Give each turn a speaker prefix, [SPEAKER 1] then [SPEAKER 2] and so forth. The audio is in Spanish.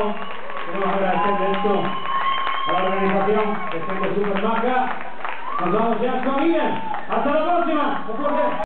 [SPEAKER 1] Bilbao. Queremos agradecerle esto a la organización, que es gente súper baja. Nos vamos ya con Ian. Hasta la próxima.